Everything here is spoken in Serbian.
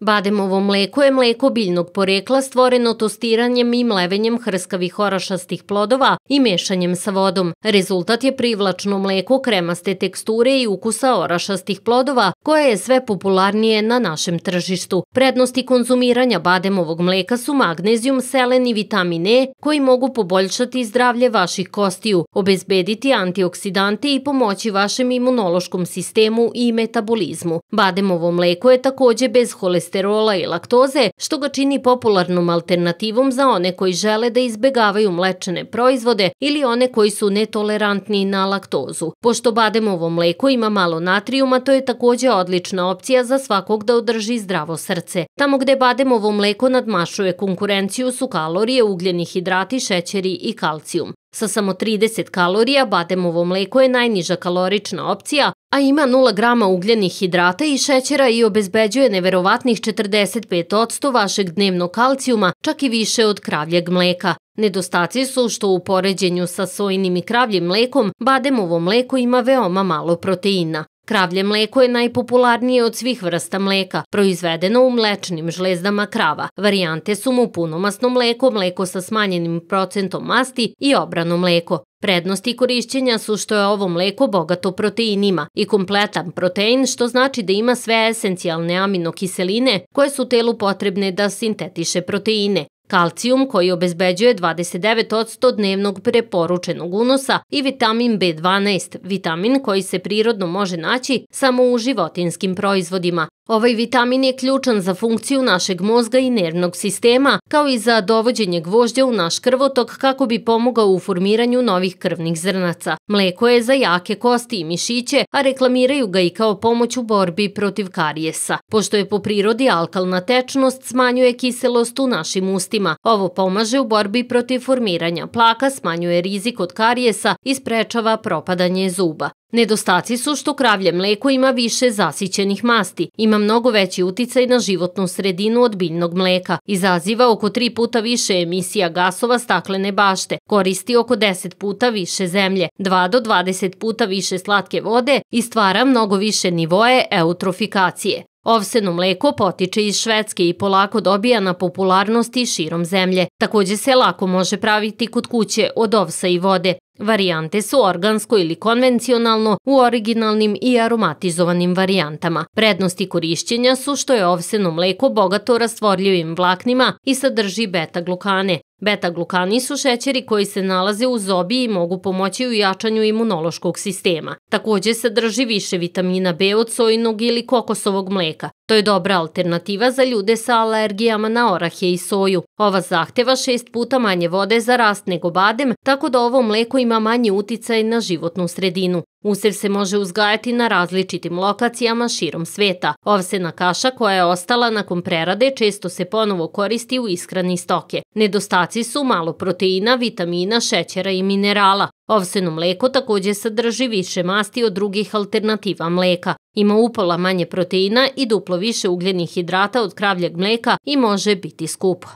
Bademovo mleko je mleko biljnog porekla stvoreno tostiranjem i mlevenjem hrskavih orašastih plodova i mešanjem sa vodom. Rezultat je privlačno mleko kremaste teksture i ukusa orašastih plodova koje je sve popularnije na našem tržištu. Prednosti konzumiranja bademovog mleka su magnezijum, selen i vitamin E koji mogu poboljšati zdravlje vaših kostiju, obezbediti antioksidante i pomoći vašem imunološkom sistemu i metabolizmu. Bademovo mleko je takođe bez holesterola holesterola i laktoze, što ga čini popularnom alternativom za one koji žele da izbegavaju mlečene proizvode ili one koji su netolerantni na laktozu. Pošto bademovo mleko ima malo natrijuma, to je takođe odlična opcija za svakog da održi zdravo srce. Tamo gde bademovo mleko nadmašuje konkurenciju su kalorije, ugljeni hidrati, šećeri i kalcijum. Sa samo 30 kalorija bademovo mleko je najniža kalorična opcija, a ima 0 grama ugljenih hidrata i šećera i obezbeđuje neverovatnih 45% vašeg dnevnog kalcijuma, čak i više od kravljeg mleka. Nedostaci su što u poređenju sa sojnim i kravljim mlekom bademovo mleko ima veoma malo proteina. Kravlje mleko je najpopularnije od svih vrsta mleka, proizvedeno u mlečnim žlezdama krava. Varijante su mu punomasno mleko, mleko sa smanjenim procentom masti i obrano mleko. Prednosti korišćenja su što je ovo mleko bogato proteinima i kompletan protein, što znači da ima sve esencijalne aminokiseline koje su telu potrebne da sintetiše proteine. Kalcijum koji obezbeđuje 29% dnevnog preporučenog unosa i vitamin B12, vitamin koji se prirodno može naći samo u životinskim proizvodima. Ovaj vitamin je ključan za funkciju našeg mozga i nervnog sistema, kao i za dovođenje gvožđa u naš krvotok kako bi pomogao u formiranju novih krvnih zrnaca. Mleko je za jake kosti i mišiće, a reklamiraju ga i kao pomoć u borbi protiv karijesa. Pošto je po prirodi alkalna tečnost, smanjuje kiselost u našim ustima. Ovo pomaže u borbi protiv formiranja plaka, smanjuje rizik od karijesa i sprečava propadanje zuba. Nedostaci su što kravlje mleko ima više zasićenih masti, ima mnogo veći uticaj na životnu sredinu od biljnog mleka, izaziva oko 3 puta više emisija gasova staklene bašte, koristi oko 10 puta više zemlje, 2 do 20 puta više slatke vode i stvara mnogo više nivoe eutrofikacije. Ovseno mleko potiče iz Švedske i polako dobija na popularnosti širom zemlje. Takođe se lako može praviti kod kuće od ovsa i vode. Varijante su organsko ili konvencionalno u originalnim i aromatizovanim varijantama. Prednosti korišćenja su što je ovseno mleko bogato rastvorljivim vlaknima i sadrži beta-glukane. Beta-glukani su šećeri koji se nalaze u zobi i mogu pomoći u jačanju imunološkog sistema. Takođe sadrži više vitamina B od sojinog ili kokosovog mleka. To je dobra alternativa za ljude sa alergijama na orahe i soju. Ova zahteva šest puta manje vode za rast nego badem, tako da ovo mleko ima manji uticaj na životnu sredinu. Usev se može uzgajati na različitim lokacijama širom sveta. Ovsena kaša koja je ostala nakon prerade često se ponovo koristi u ishrani stoke. Nedostaci su malo proteina, vitamina, šećera i minerala. Ovseno mleko takođe sadrži više masti od drugih alternativa mleka. Ima upola manje proteina i duplo više ugljenih hidrata od kravljeg mleka i može biti skupo.